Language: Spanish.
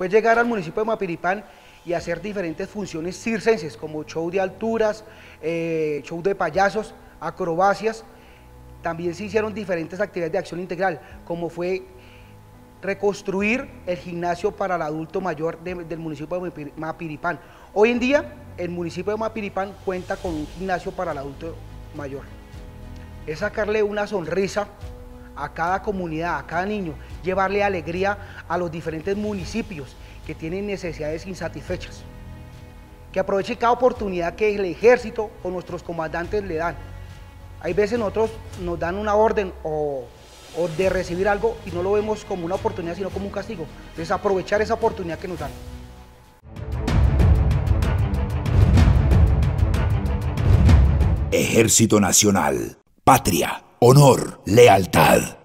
fue llegar al municipio de Mapiripán y hacer diferentes funciones circenses, como show de alturas, eh, show de payasos, acrobacias. También se hicieron diferentes actividades de acción integral, como fue reconstruir el gimnasio para el adulto mayor del municipio de Mapiripán. Hoy en día, el municipio de Mapiripán cuenta con un gimnasio para el adulto mayor. Es sacarle una sonrisa a cada comunidad, a cada niño, llevarle alegría a los diferentes municipios que tienen necesidades insatisfechas. Que aproveche cada oportunidad que el ejército o nuestros comandantes le dan. Hay veces nosotros nos dan una orden o, o de recibir algo y no lo vemos como una oportunidad, sino como un castigo. Entonces aprovechar esa oportunidad que nos dan. Ejército Nacional. Patria, honor, lealtad.